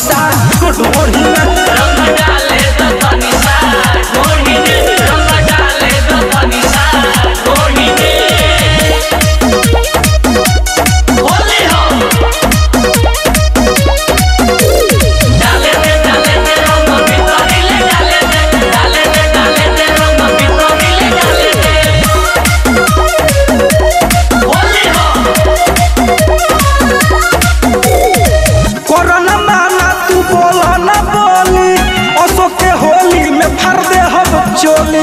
star, good morning.